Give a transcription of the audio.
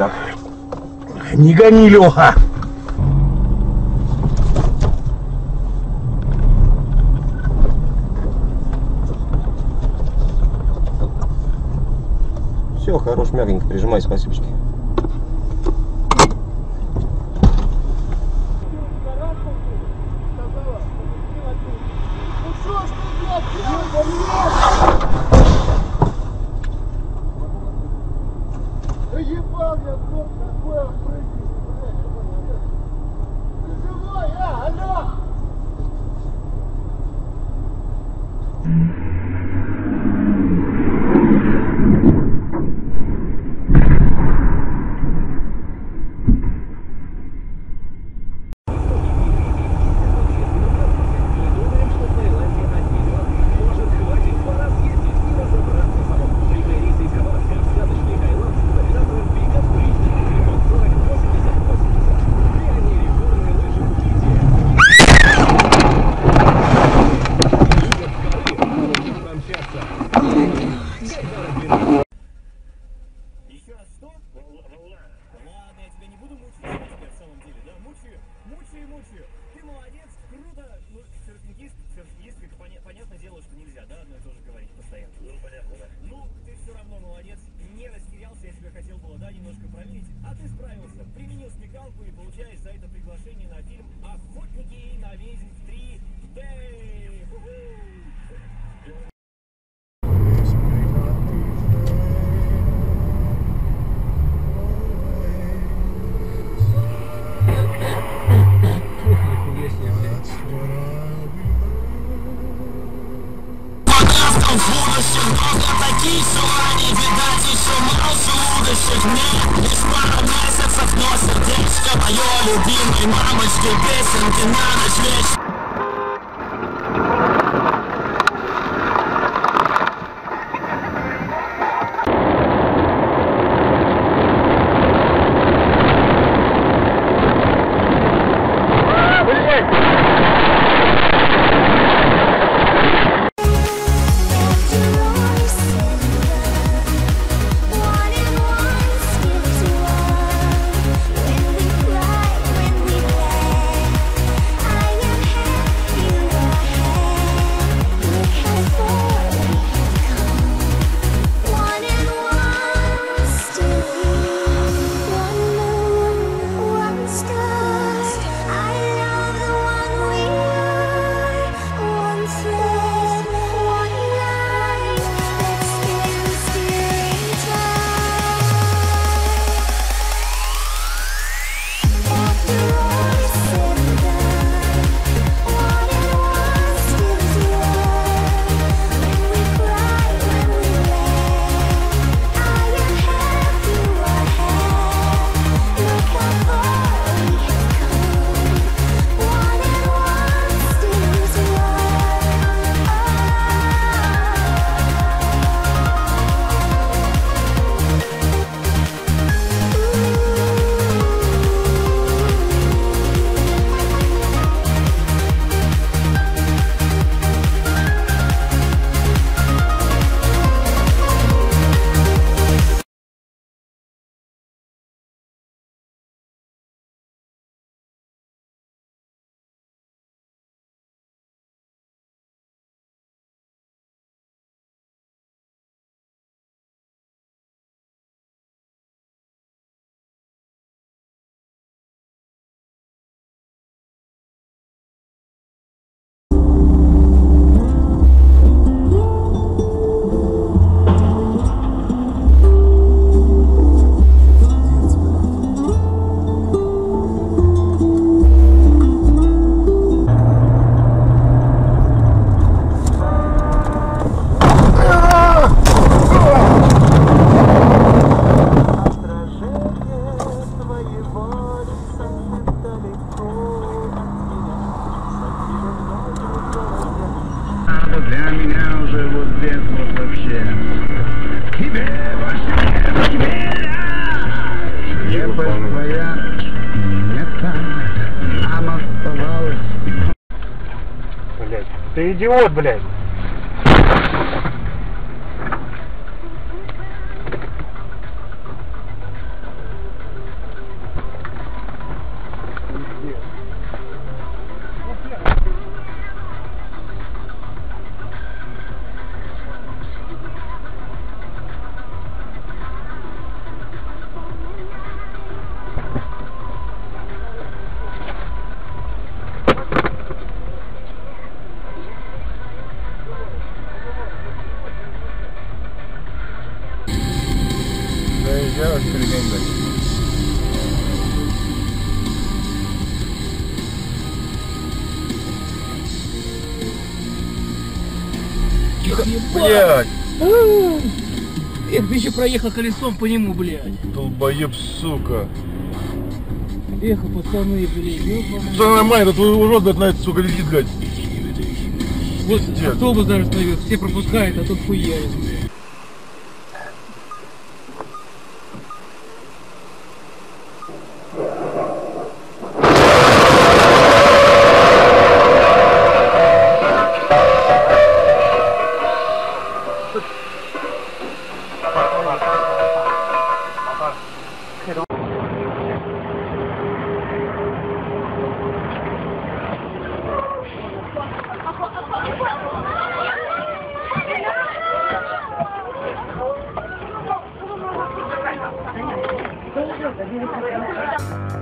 Никак. Не гони, Леха. Все, хорош, мягенько, прижимай, спасибочки. Ебал я, друг, такое прыгнешь, блядь. Ты живой, а? Алло! Еще что? Ладно, я тебя не буду мучить, я тебя в самом деле, да? Мучаю, мучаю, мучаю. Ты молодец, круто. Ну, серфингист, серфингист, как поня- понятное дело, что нельзя, да, одно и то же говорить постоянно. Ну, понятно, да. Ну, ты все равно молодец, не растерялся, я тебя хотел было, да, немножко проверить, а ты справился. Применил смекалку и получаешь за это приглашение на фильм Просто такие желания Видать еще мало. Желудочек Мне лишь пара месяцев Но сердечко мое любимой мамочки. Песенки на ночь вечер Для меня уже вот без вот вообще. Тебе больше нет мира. Небо твоя не там. Нам оставалось. Блять, ты идиот, блять! Блядь, бы еще проехал колесом по нему, блядь. долбоеб, сука. Эх, пацаны, блядь. Все нормально, тут урод, блядь, на это, сука, летит, блядь. Вот Пиздец. автобус даже остановился, все пропускают, а тут хуярит. 好，拜拜。